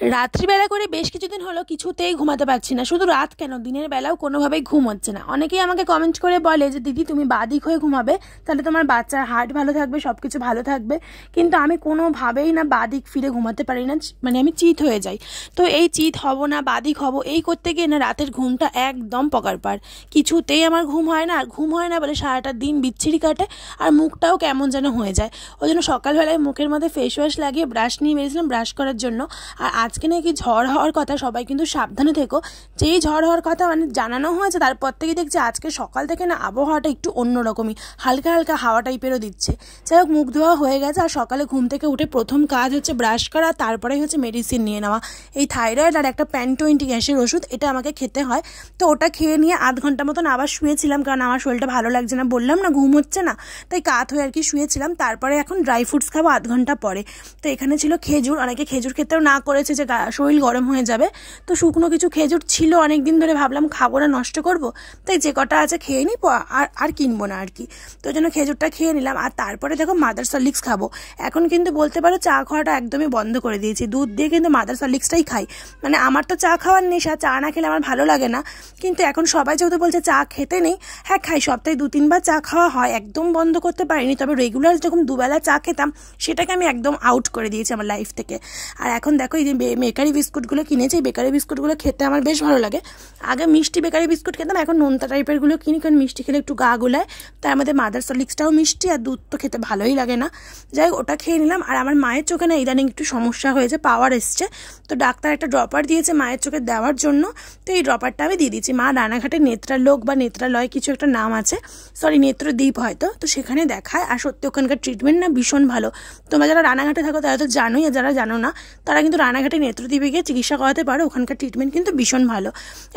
রাত্রিবেলা করে বেশ কিছুদিন হলো কিছুতেই ঘুমাতে পারছি না। শুধু রাত কেন? দিনের বেলাও কোনোভাবেই ঘুম হচ্ছে না। অনেকেই আমাকে কমেন্ট করে বলে যে, দিদি, তুমি বাদিক হয়ে ঘুমাবে, তাহলে তোমার বাচ্চার হার্ট ভালো থাকবে সব কিছু ভালো থাকবে। কিন্তু আমি কোনোভাবেই না বাদিক ফিরে ঘুমাতে পারি না। মানে আমি চিত হয়ে যাই। তো এই চিত হব না, বাদিক হব, এই করতে গিয়ে না রাতের ঘুমটা একদম পকার পার। কিছুতেই আমার ঘুম হয় না, আর ঘুম হয় না বলে সারাটা দিন বিচ্ছিরি কাটে, আর মুখটাও কেমন যেন হয়ে যায়। ওই জন্য সকালবেলায় মুখের মধ্যে ফেস ওয়াশ লাগিয়ে ব্রাশ নিয়ে বেরিয়েছিলাম ব্রাশ করার জন্য। আর আজকে নাকি ঝড় হওয়ার কথা, সবাই কিন্তু সাবধানে থেকো। যেই ঝড় হওয়ার কথা মানে জানানো হয়েছে, তারপর থেকে দেখছি আজকে সকাল থেকে না আবহাওয়াটা একটু অন্যরকমই, হালকা হালকা হাওয়া টাইপেরও দিচ্ছে। যাই হোক, মুখ ধোয়া হয়ে গেছে, আর সকালে ঘুম থেকে উঠে প্রথম কাজ হচ্ছে ব্রাশ করা, তারপরে হচ্ছে মেডিসিন নিয়ে নেওয়া। এই থাইরয়েড আর একটা প্যান টোয়েন্টি গ্যাসের ওষুধ, এটা আমাকে খেতে হয়। তো ওটা খেয়ে নিয়ে আধ ঘণ্টা মতন আবার শুয়েছিলাম, কারণ আমার শরীরটা ভালো লাগছে না, বললাম না ঘুম হচ্ছে না, তাই কাত হয়ে আর কি শুয়েছিলাম। তারপরে এখন ড্রাই ফ্রুটস খাব আধ ঘণ্টা পরে। তো এখানে ছিল খেজুর, অনেকে খেজুর খেতেও না করেছে যে শরীর গরম হয়ে যাবে। তো শুকনো কিছু খেজুর ছিল অনেক দিন ধরে ভাবলাম খাব না, নষ্ট করব। তাই যে কটা আছে খেয়ে নিই আর আর কিনবো না আর কি। তো জন্য খেজুরটা খেয়ে নিলাম। আর তারপরে দেখো মাদার সলিক্স খাব। এখন কিন্তু বলতে পারো চা খাওয়াটা একদমই বন্ধ করে দিয়েছি। দুধ দিয়ে কিন্তু মাদার সলিক্সটাই খাই। মানে আমার তো চা খাওয়ার নেশা, চা না খেলে আমার ভালো লাগে না। কিন্তু এখন সবাই যেহেতু বলছে চা খেতে নেই হ্যাঁ খাই, সপ্তাহে দু, তিনবার চা খাওয়া হয়। একদম বন্ধ করতে পারিনি। তবে রেগুলার যখন দুবেলা চা খেতাম, সেটাকে আমি একদম আউট করে দিয়েছি আমার লাইফ থেকে। আর এখন দেখো এই যে বেকারি বিস্কুটগুলো কিনেছি। এই বেকারি বিস্কুটগুলো খেতে আমার বেশ ভালো লাগে। আগে মিষ্টি বেকারি বিস্কুট খেতাম, এখন নোনতা টাইপেরগুলো কিনি, কারণ মিষ্টি খেলে একটু গা গোলায়। তার মধ্যে মাদার সলিক্সটাও মিষ্টি, আর দুধ তো খেতে ভালোই লাগে না। যাই হোক, ওটা খেয়ে নিলাম। আর আমার মায়ের চোখে না ইদানিং একটু সমস্যা হয়েছে পাওয়ার এসছে। তো ডাক্তার একটা ড্রপার দিয়েছে মায়ের চোখে দেওয়ার জন্য। তো এই ড্রপারটা আমি দিয়ে দিচ্ছি। মা রানাঘাটে নেত্রালোক বা নেত্রালয় কিছু একটা নাম আছে। সরি নেত্রদ্বীপ হয়তো। তো সেখানে দেখায়। আর সত্যি ওখানকার ট্রিটমেন্ট না ভীষণ ভালো। তোমরা যারা রানাঘাটে থাকো, তারা তো জানোই, আর যারা জানো না, তারা কিন্তু রানাঘাটে নেত্রদ্বীপে গিয়ে চিকিৎসা করাতে পারো, ওখানকার ট্রিটমেন্ট কিন্তু ভীষণ ভালো।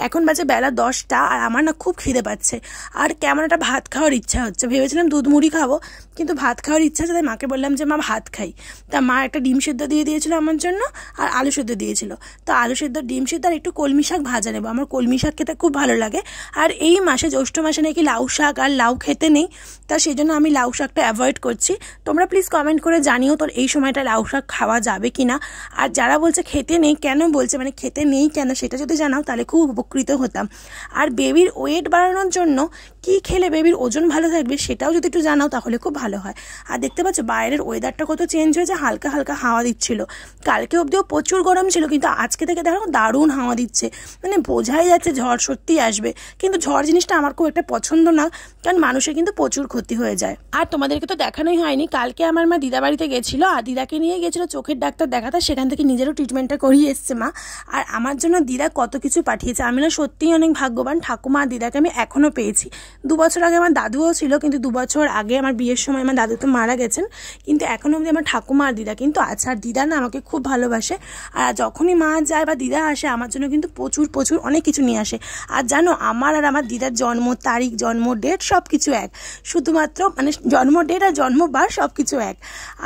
এখন বাজে বেলা দশটা আর আমার না খুব খিদে পাচ্ছে। আর কেমন একটা ভাত খাওয়ার ইচ্ছা হচ্ছে। ভেবেছিলাম দুধ মুড়ি খাব, কিন্তু ভাত খাওয়ার ইচ্ছা আছে, তাই মাকে বললাম যে, মা, ভাত খাই। তা মা একটা ডিম সেদ্ধ দিয়ে দিয়েছিল আমার জন্য আর আলু সেদ্ধ দিয়েছিল। তো আলু সেদ্ধ, ডিম সেদ্ধ আর একটু কলমি শাক ভাজা নেব। আমার কলমি শাক খেতে খুব ভালো লাগে। আর এই মাসে জ্যৈষ্ঠ মাসে নাকি লাউ শাক আর লাউ খেতে নেই। তা সেই জন্য আমি লাউ শাকটা অ্যাভয়েড করছি। তোমরা প্লিজ কমেন্ট করে জানিও তোর এই সময়টা লাউ শাক খাওয়া যাবে কি না আর যারা বলছে খেতে নেই কেন বলছে? মানে খেতে নেই কেন? সেটা যদি জানাও, তাহলে খুব উপকৃত হতাম। আর বেবির ওয়েট বাড়ানোর জন্য কি খেলে বেবির ওজন ভালো থাকবে সেটাও যদি একটু জানাও তাহলে খুব ভালো হয়। আর দেখতে পাচ্ছ বাইরের ওয়েদারটা কত চেঞ্জ হয়েছে, হালকা হালকা হাওয়া দিচ্ছিল। কালকে অবধিও প্রচুর গরম ছিল, কিন্তু আজকে থেকে দেখো দারুণ হাওয়া দিচ্ছে। মানে বোঝাই যাচ্ছে ঝড় সত্যিই আসবে। কিন্তু ঝড় জিনিসটা আমার খুব একটা পছন্দ না, কারণ মানুষের কিন্তু প্রচুর ক্ষতি হয়ে যায়। আর তোমাদেরকে তো দেখানোই হয়নি, কালকে আমার মা দিদা বাড়িতে গেছিল, আর দিদাকে নিয়ে গেছিল চোখের ডাক্তার দেখাতে, সেখান থেকে নিজেরও ট্রিটমেন্টটা করিয়ে এসছে মা। আর আমার জন্য দিদা কত কিছু পাঠিয়েছে, আমি না সত্যিই অনেক ভাগ্যবান, ঠাকুমা দিদাকে আমি এখনও পেয়েছি। দু বছর আগে আমার দাদুও ছিল, কিন্তু দু বছর আগে আমার বিয়ের সময় আমার দাদু তো মারা গেছেন, কিন্তু এখনও অবধি আমার ঠাকুমা আর দিদা, কিন্তু আছে আর দিদা না আমাকে খুব ভালোবাসে, আর যখনই মা যায় বা দিদা আসে, আমার জন্য কিন্তু প্রচুর প্রচুর অনেক কিছু নিয়ে আসে। আর জানো, আমার আর আমার দিদার জন্ম তারিখ, জন্ম ডেট সব কিছু এক। শুধুমাত্র মানে জন্ম ডেট আর জন্মবার সব কিছু এক।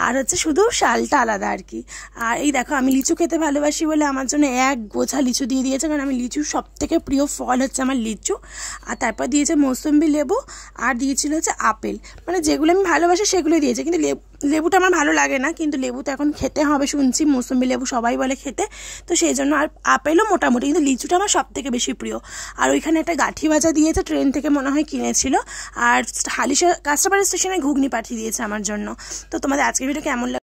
আর হচ্ছে শুধু শালটা আলাদা আর কি। আর এই দেখো, আমি লিচু খেতে ভালোবাসি বলে আমার জন্য এক গোছা লিচু দিয়ে দিয়েছে, কারণ আমি লিচু সব থেকে প্রিয় ফল হচ্ছে আমার লিচু। আর তারপর দিয়েছে মৌসম্বি লেবু আর দিয়েছিল হচ্ছে আপেল। মানে যেগুলো আমি ভালোবাসি সেগুলোই দিয়েছে। কিন্তু লেবু, লেবুটা আমার ভালো লাগে না, কিন্তু লেবু তো এখন খেতে হবে শুনছি, মৌসুমি লেবু সবাই বলে খেতে। তো সেই জন্য আর আপেলও মোটামুটি, কিন্তু লিচুটা আমার সব থেকে বেশি প্রিয়। আর ওইখানে একটা গাঠি ভাজা দিয়েছে, ট্রেন থেকে মনে হয় কিনেছিল। আর হালিশা কাস্টমার স্টেশনে ঘুগনি পাঠিয়ে দিয়েছে আমার জন্য। তো তোমাদের আজকের ভিডিও কেমন